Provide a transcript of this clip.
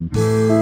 Música